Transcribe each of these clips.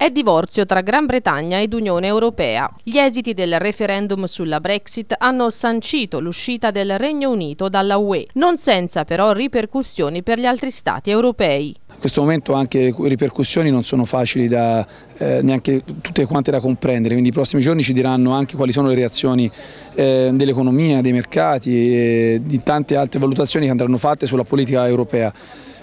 È divorzio tra Gran Bretagna ed Unione Europea. Gli esiti del referendum sulla Brexit hanno sancito l'uscita del Regno Unito dalla UE, non senza però ripercussioni per gli altri stati europei. In questo momento anche le ripercussioni non sono facili da eh, neanche tutte quante da comprendere, quindi i prossimi giorni ci diranno anche quali sono le reazioni eh, dell'economia, dei mercati e di tante altre valutazioni che andranno fatte sulla politica europea.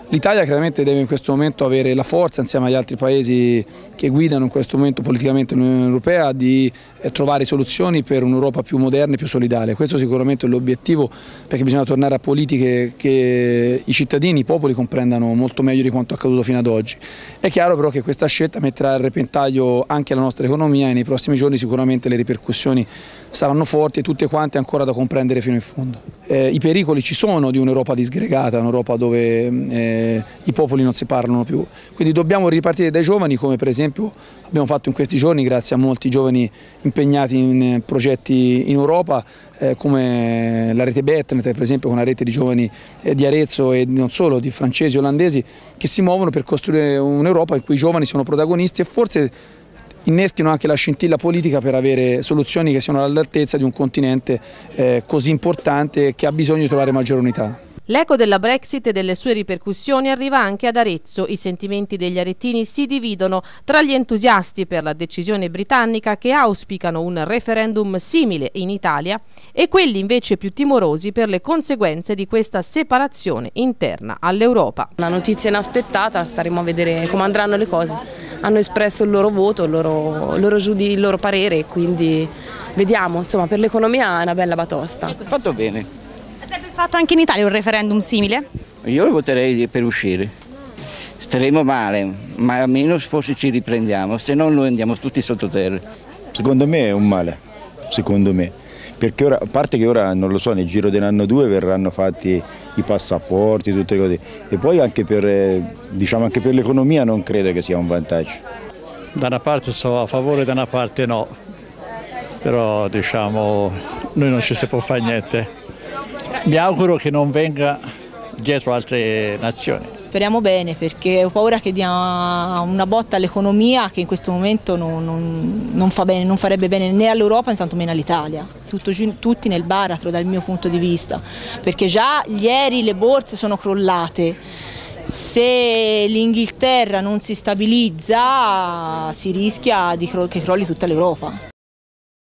L'Italia chiaramente deve in questo momento avere la forza insieme agli altri paesi che guidano in questo momento politicamente l'Unione Europea di eh, trovare soluzioni per un'Europa più moderna e più solidale. Questo sicuramente è l'obiettivo perché bisogna tornare a politiche che i cittadini, i popoli comprendano molto meglio di quanto accaduto fino ad oggi. È chiaro però che questa scelta metterà a repentaglio anche la nostra economia e nei prossimi giorni sicuramente le ripercussioni saranno forti e tutte quante ancora da comprendere fino in fondo. Eh, I pericoli ci sono di un'Europa disgregata, un'Europa dove eh, i popoli non si parlano più. Quindi dobbiamo ripartire dai giovani come per esempio abbiamo fatto in questi giorni grazie a molti giovani impegnati in progetti in Europa eh, come la rete Betnet per esempio con una rete di giovani eh, di Arezzo e non solo, di francesi e olandesi che si muovono per costruire un'Europa in cui i giovani sono protagonisti e forse inneschino anche la scintilla politica per avere soluzioni che siano all'altezza di un continente eh, così importante che ha bisogno di trovare maggiore unità. L'eco della Brexit e delle sue ripercussioni arriva anche ad Arezzo. I sentimenti degli aretini si dividono tra gli entusiasti per la decisione britannica che auspicano un referendum simile in Italia e quelli invece più timorosi per le conseguenze di questa separazione interna all'Europa. Una notizia inaspettata, staremo a vedere come andranno le cose. Hanno espresso il loro voto, il loro, il loro, il loro parere, quindi vediamo, insomma per l'economia è una bella batosta. Fatto bene. Avrebbe fatto anche in Italia un referendum simile? Io voterei per uscire. Staremo male, ma almeno forse ci riprendiamo, se no noi andiamo tutti sottoterra. Secondo me è un male, secondo me. Perché ora, a parte che ora, non lo so, nel giro dell'anno due verranno fatti i passaporti, tutte le cose. E poi anche per, diciamo anche per l'economia non credo che sia un vantaggio. Da una parte sono a favore, da una parte no. Però diciamo, noi non ci si può fare niente. Mi auguro che non venga dietro altre nazioni. Speriamo bene perché ho paura che dia una botta all'economia che in questo momento non, non, non, fa bene, non farebbe bene né all'Europa né tantomeno all'Italia. tutti nel baratro dal mio punto di vista, perché già ieri le borse sono crollate. Se l'Inghilterra non si stabilizza si rischia che crolli tutta l'Europa.